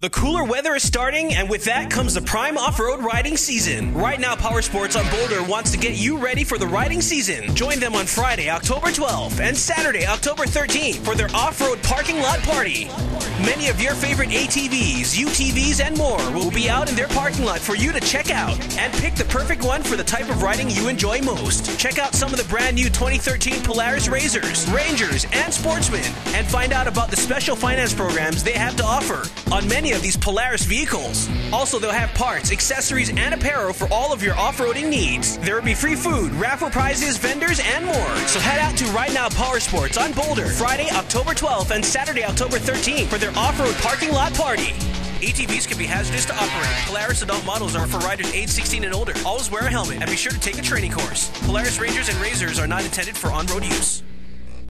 The cooler weather is starting, and with that comes the prime off road riding season. RideNow Powersports on Boulder wants to get you ready for the riding season. Join them on Friday, October 12th, and Saturday, October 13th for their off road parking lot party. Many of your favorite ATVs, UTVs, and more will be out in their parking lot for you to check out and pick the perfect one for the type of riding you enjoy most. Check out some of the brand new 2013 Polaris RZRs, Rangers, and Sportsmen, and find out about the special finance programs they have to offer on many of these Polaris vehicles. Also, they'll have parts, accessories, and apparel for all of your off-roading needs. There will be free food, raffle prizes, vendors, and more. So head out to RideNow Powersports on Boulder, Friday, October 12th and Saturday, October 13th for their off-road parking lot party. ATVs can be hazardous to operate. Polaris adult models are for riders age 16 and older. Always wear a helmet and be sure to take a training course. Polaris Rangers and RZRs are not intended for on-road use.